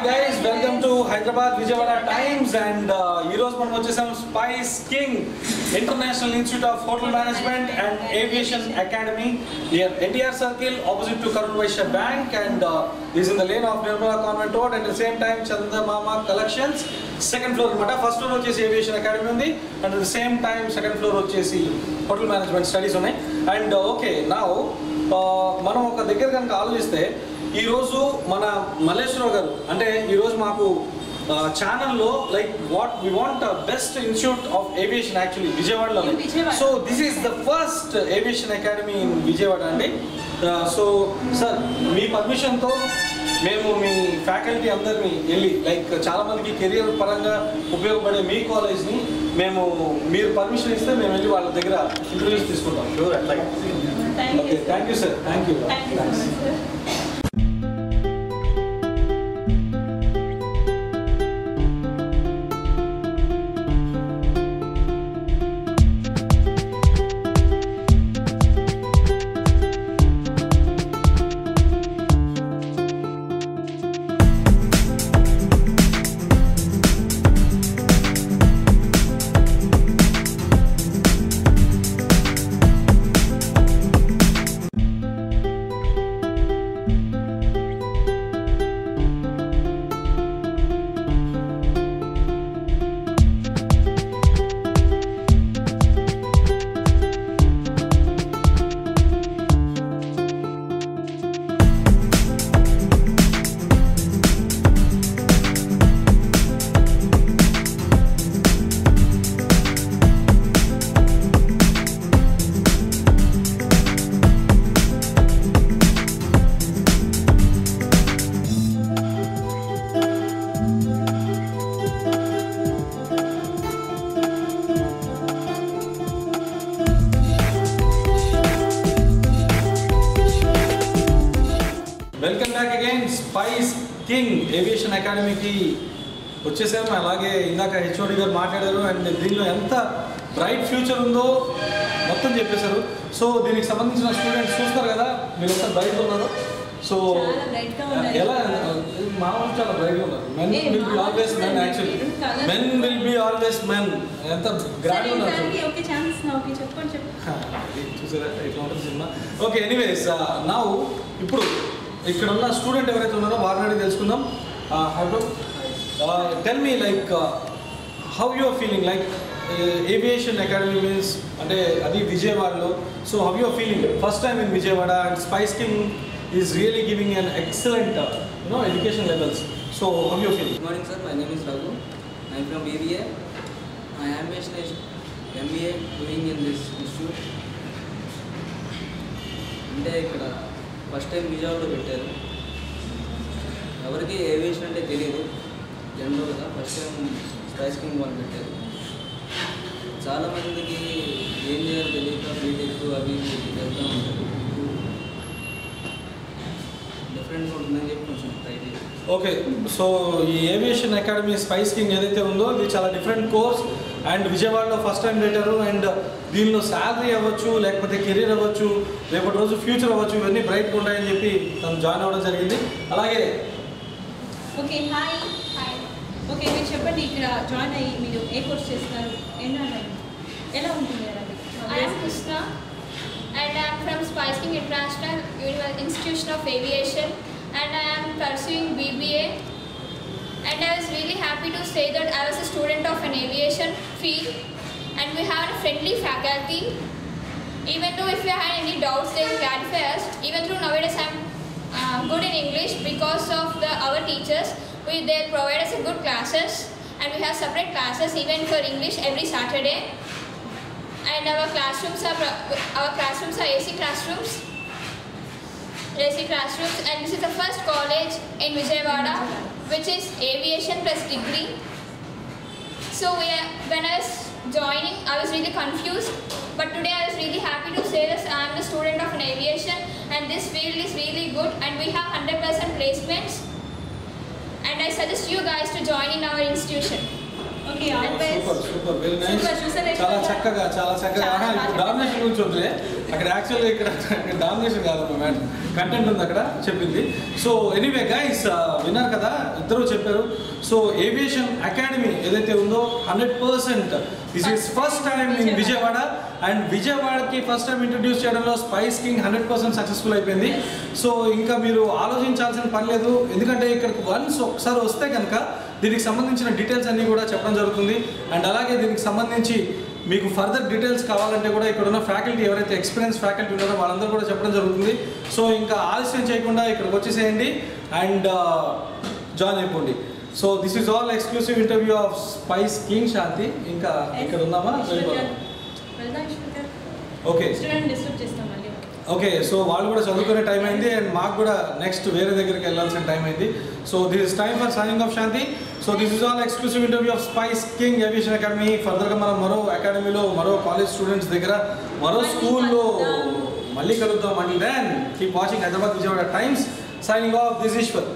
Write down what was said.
Hi guys welcome to Hyderabad Vijayawada times and ఈ రోజు మనం వచ్చేసాం spice king international institute of hotel management and aviation academy near NTR circle opposite to Karun Vysya bank and is in the lane of Nirmala convent road and same time Chandamama collections second floor అనమాట. First floor వచ్చేసి aviation academy ఉంది and the same time second floor వచ్చేసి hotel management studies ఉన్నాయి. And okay నా మనం ఒక దగ్గర కనుక ఆలోచిస్తే ఈరోజు మన మల్లేశ్వరరావు గారు అంటే ఈరోజు మాకు ఛానల్లో like what we want best institute of aviation actually విజయవాడలో. So this is the first aviation academy in Vijayawada అండి. సో సార్ మీ పర్మిషన్తో మేము మీ ఫ్యాకల్టీ అందరినీ వెళ్ళి లైక్ చాలా మందికి కెరియర్ పరంగా ఉపయోగపడే మీ కాలేజ్ని మేము మీరు పర్మిషన్ ఇస్తే మేము వెళ్ళి వాళ్ళ దగ్గర ఇంటర్వ్యూస్ తీసుకుంటాం. Sure okay thank you sir thank you thank again spice king aviation అకాడమీకి వచ్చేసాము. అలాగే ఇందాక హెచ్ఓడి గారు మాట్లాడారు అండ్ దీనిలో ఎంత బ్రైట్ ఫ్యూచర్ ఉందో మొత్తం చెప్పేశారు. సో దీనికి సంబంధించిన స్టూడెంట్స్ చూస్తారు కదా మీరు ఎంత బ్రైట్ ఉన్నారు. సో. ఎలా మా వాళ్ళు చాలా బ్రైట్గా ఉన్నారు. Men will be always men actually men will be always men ఎంత గ్రాండ్ ఉన్నారు చూసారా? ఇట్లా ఉంటుంది సినిమా. ఓకే ఎనీవేస్ నా ఇప్పుడు ఇక్కడ ఉన్న స్టూడెంట్ ఎవరైతే ఉన్నారో వారిని అడిగి తెలుసుకుందాం. Tell me like how your feeling like aviation academy means అంటే అది విజయవాడలో. So how your feeling first time in Vijayawada and spice king is really giving an excellent you know education levels so how your feeling good morning sir my name is Raghu I from BBA BBA. Ambition is MBA doing in this institute అంటే ఇక్కడ first time విజయవాడలో పెట్టారు. ఎవరికి aviation అంటే తెలియదు. జనరల్గా first time spice king వాళ్ళు పెట్టారు. చాలామందికి ఏం చేయాలో తెలియక బీటెక్ అవి వెళ్తూ ఉంటారు. డిఫరెంట్గా ఉంటుందని చెప్పి కొంచెం ట్రై చేయాలి ఓకే సో ఈ ఏవియేషన్ అకాడమీ స్పైస్ కింగ్ ఏదైతే ఉందో ఇది చాలా డిఫరెంట్ కోర్స్ అండ్ విజయవాడలో ఫస్ట్ టైం రిటర్ అండ్ దీనిలో శాలరీ అవ్వచ్చు లేకపోతే కెరీర్ అవ్వచ్చు లేకపోతే రోజు ఫ్యూచర్ అవ్వచ్చు ఇవన్నీ బ్రైట్ ఉంటాయని చెప్పి తను జాయిన్ అవ్వడం జరిగింది. అలాగే and I'm from spice king international university institution of aviation and I'm pursuing BBA and I was happy to say that student of an aviation field and we have a friendly faculty. Even though if you had any doubts they clarify us. Even though nowadays I am uh, good in English because of the our teachers. We they provide us a good classes and we have separate classes even for English every Saturday and our classrooms are our classrooms are AC classrooms. AC classrooms, and this is the first college in Vijayawada, which is aviation plus degree. So when I was joining, I was really confused, but today I was really happy to say this. I am a student of an aviation, and this field is really good, and we have 100% placements. And I suggest you guys to join in our institution. Super super very nice? చాలా చక్కగా చాలా చక్కగా. Domination గురించి వద్దులే అక్కడ యాక్చువల్గా ఇక్కడ domination కాదమ్మా మేడం కంటెంట్ ఉంది అక్కడ చెప్పింది. సో ఎనీవే గైస్ విన్నారు కదా ఇద్దరు చెప్పారు. సో ఏవియేషన్ అకాడమీ ఏదైతే ఉందో hundred percent this is first time in Vijayawada. And విజయవాడకి ఫస్ట్ టైం ఇంట్రడ్యూస్ చేయడంలో spice king hundred percent successful అయిపోయింది. సో ఇంకా మీరు ఆలోచించాల్సిన పని లేదు. ఎందుకంటే ఇక్కడికి వన్స్ ఒకసారి వస్తే కనుక దీనికి సంబంధించిన డీటెయిల్స్ అన్నీ కూడా చెప్పడం జరుగుతుంది. అండ్ అలాగే దీనికి సంబంధించి మీకు ఫర్దర్ డీటెయిల్స్ కావాలంటే కూడా ఇక్కడ ఉన్న ఫ్యాకల్టీ ఎవరైతే ఎక్స్పీరియన్స్ ఫ్యాకల్టీ ఉన్నారో వాళ్ళందరూ కూడా చెప్పడం జరుగుతుంది. సో ఇంకా ఆలస్యం చేయకుండా ఇక్కడికి వచ్చేసేయండి. అండ్ జాయిన్ అయిపోండి. So this is all exclusive interview of spice king Shanti ఇంకా ఇక్కడ గారు ఓకే స్టూడెంట్ డిస్టర్బ్ చేస్తాం మళ్ళీ ఓకే సో వాళ్ళు కూడా చదువుకునే టైం అయింది అండ్ మాకు కూడా నెక్స్ట్ వేరే దగ్గరికి వెళ్ళాల్సిన టైం అయింది. So this is time for signing off Shanti so this is all exclusive interview of spice king aviation academy ఫర్దర్గా మనం మరో అకాడమీలో మరో కాలేజ్ స్టూడెంట్స్ దగ్గర మరో స్కూల్లో. మళ్ళీ కలుద్దాం. అండి then keep watching Hyderabad Vijayawada times signing off this Eshwar